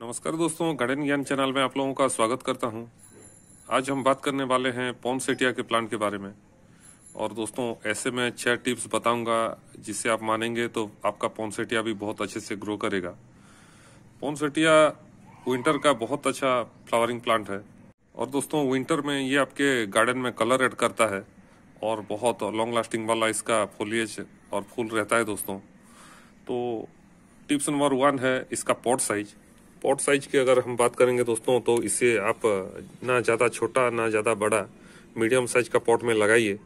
नमस्कार दोस्तों गार्डन ज्ञान चैनल में आप लोगों का स्वागत करता हूँ। आज हम बात करने वाले हैं पॉन्सेटिया के प्लांट के बारे में। और दोस्तों, ऐसे में छह टिप्स बताऊँगा जिससे आप मानेंगे तो आपका पॉन्सेटिया भी बहुत अच्छे से ग्रो करेगा। पॉन्सेटिया विंटर का बहुत अच्छा फ्लावरिंग प्लांट है। और दोस्तों विंटर में ये आपके गार्डन में कलर एड करता है। और बहुत लॉन्ग लास्टिंग वाला इसका फोलिएज और फूल रहता है दोस्तों। तो टिप्स नंबर वन है इसका पॉट साइज़ पॉट साइज़ की अगर हम बात करेंगे दोस्तों तो इसे आप ना ज़्यादा छोटा, ना ज़्यादा बड़ा मीडियम साइज़ का पॉट में लगाइए।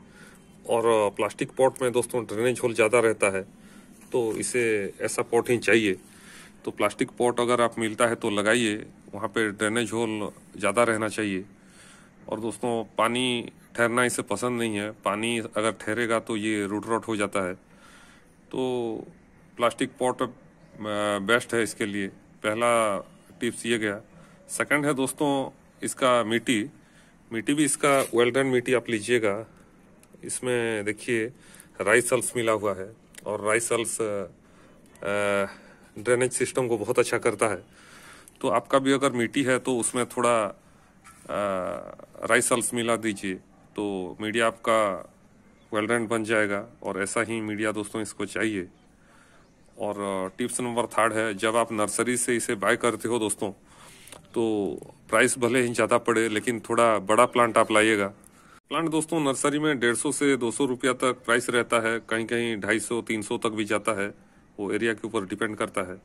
और प्लास्टिक पॉट में दोस्तों ड्रेनेज होल ज़्यादा रहता है तो इसे ऐसा पॉट ही चाहिए। तो प्लास्टिक पॉट अगर आप मिलता है तो लगाइए, वहाँ पे ड्रेनेज होल ज़्यादा रहना चाहिए। और दोस्तों, पानी ठहरना इसे पसंद नहीं है। पानी अगर ठहरेगा तो ये रूट रॉट हो जाता है। तो प्लास्टिक पॉट बेस्ट है इसके लिए। पहला टिप्स ये गया। सेकंड है दोस्तों, इसका मिट्टी। मिट्टी भी इसका वेल डन मिट्टी आप लीजिएगा। इसमें देखिए राइसल्स मिला हुआ है और राइसल्स ड्रेनेज सिस्टम को बहुत अच्छा करता है। तो आपका भी अगर मिट्टी है तो उसमें थोड़ा राइसल्स मिला दीजिए। तो मीडिया आपका वेल बन जाएगा और ऐसा ही मीडिया दोस्तों इसको चाहिए। और टिप्स नंबर थर्ड है, जब आप नर्सरी से इसे बाय करते हो दोस्तों तो प्राइस भले ही ज़्यादा पड़े, लेकिन थोड़ा बड़ा प्लांट आप लाइएगा। प्लांट दोस्तों नर्सरी में डेढ़ सौ से दो सौ रुपया तक प्राइस रहता है कहीं कहीं ढाई सौ, तीन सौ तक भी जाता है, वो एरिया के ऊपर डिपेंड करता है।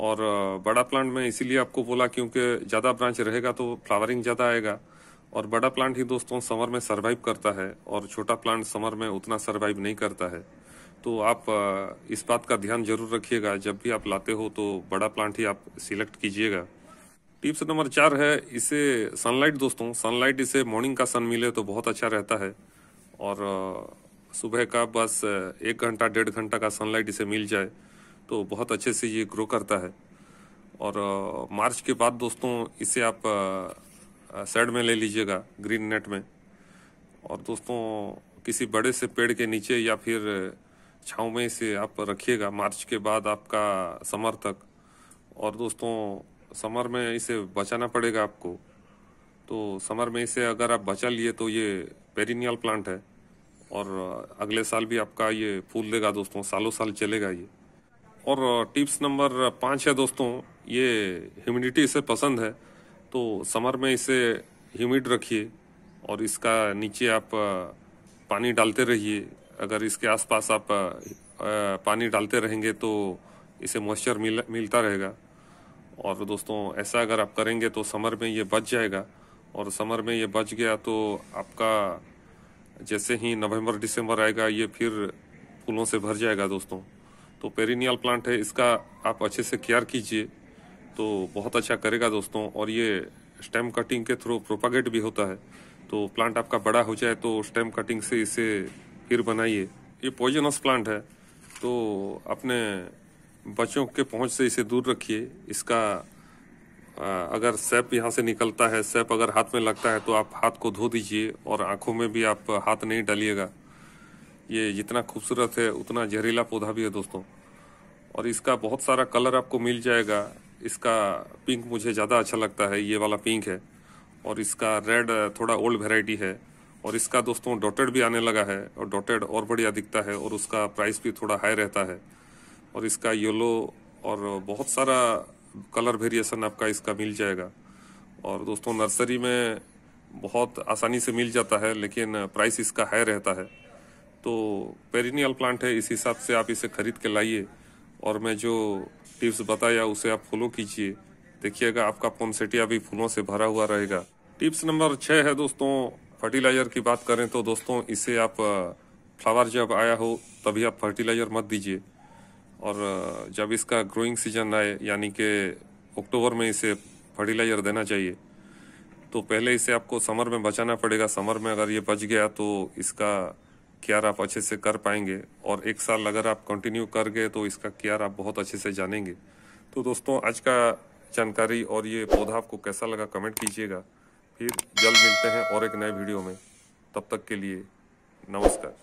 और बड़ा प्लांट में इसीलिए आपको बोला क्योंकि ज़्यादा ब्रांच रहेगा तो फ्लावरिंग ज़्यादा आएगा। और बड़ा प्लांट ही दोस्तों समर में सरवाइव करता है और छोटा प्लांट समर में उतना सरवाइव नहीं करता है। तो आप इस बात का ध्यान ज़रूर रखिएगा। जब भी आप लाते हो तो बड़ा प्लांट ही आप सिलेक्ट कीजिएगा। टिप्स नंबर चार है, इसे सनलाइट दोस्तों सनलाइट इसे मॉर्निंग का सन मिले तो बहुत अच्छा रहता है। और सुबह का बस एक घंटा, डेढ़ घंटा का सनलाइट इसे मिल जाए तो बहुत अच्छे से ये ग्रो करता है। और मार्च के बाद दोस्तों इसे आप साइड में ले लीजिएगा ग्रीन नेट में। और दोस्तों, किसी बड़े से पेड़ के नीचे या फिर छाँव में इसे आप रखिएगा। मार्च के बाद आपका समर तक। और दोस्तों समर में इसे बचाना पड़ेगा आपको। तो समर में इसे अगर आप बचा लिए तो ये पेरिनियल प्लांट है। और अगले साल भी आपका ये फूल देगा दोस्तों, सालों साल चलेगा ये। और टिप्स नंबर पाँच है दोस्तों, ये ह्यूमिडिटी इसे पसंद है। तो समर में इसे ह्यूमिड रखिए और इसका नीचे आप पानी डालते रहिए। अगर इसके आसपास आप पानी डालते रहेंगे तो इसे मॉइस्चर मिल, मिलता रहेगा। और दोस्तों, ऐसा अगर आप करेंगे तो समर में ये बच जाएगा। और समर में ये बच गया तो आपका जैसे ही नवंबर, दिसंबर आएगा, ये फिर फूलों से भर जाएगा दोस्तों। तो पेरिनियल प्लांट है, इसका आप अच्छे से केयर कीजिए। तो बहुत अच्छा करेगा दोस्तों। और ये स्टेम कटिंग के थ्रू प्रोपागेट भी होता है। तो प्लांट आपका बड़ा हो जाए तो स्टेम कटिंग से इसे फिर बनाइए। ये पॉइजनस प्लांट है। तो अपने बच्चों के पहुँच से इसे दूर रखिए। इसका अगर सैप यहाँ से निकलता है सैप अगर हाथ में लगता है तो आप हाथ को धो दीजिए और आँखों में भी आप हाथ नहीं डालिएगा। ये जितना खूबसूरत है, उतना जहरीला पौधा भी है दोस्तों। और इसका बहुत सारा कलर आपको मिल जाएगा। इसका पिंक मुझे ज़्यादा अच्छा लगता है, ये वाला पिंक है। और इसका रेड थोड़ा ओल्ड वेराइटी है। और इसका दोस्तों डॉटेड भी आने लगा है और डॉटेड और बढ़िया दिखता है और उसका प्राइस भी थोड़ा हाई रहता है। और इसका येलो और बहुत सारा कलर वेरिएशन आपका इसका मिल जाएगा। और दोस्तों नर्सरी में बहुत आसानी से मिल जाता है, लेकिन प्राइस इसका हाई रहता है। तो पेरिनियल प्लांट है, इस हिसाब से आप इसे खरीद के लाइए। और मैं जो टिप्स बताया, उसे आप फॉलो कीजिए। देखिएगा आपका पोनसेटिया भी फूलों से भरा हुआ रहेगा। टिप्स नंबर छः है दोस्तों, फर्टिलाइज़र की बात करें तो दोस्तों, इसे आप फ्लावर जब आया हो, तभी आप फर्टिलाइज़र मत दीजिए। और जब इसका ग्रोइंग सीज़न आए, यानी कि अक्टूबर में इसे फर्टिलाइज़र देना चाहिए तो पहले इसे आपको समर में बचाना पड़ेगा। समर में अगर ये बच गया तो इसका केयर आप अच्छे से कर पाएँगे और एक साल अगर आप कंटिन्यू कर गए तो इसका केयर आप बहुत अच्छे से जानेंगे। तो दोस्तों, आज का जानकारी और ये पौधा आपको कैसा लगा कमेंट कीजिएगा। फिर जल्द मिलते हैं और एक नए वीडियो में। तब तक के लिए नमस्कार।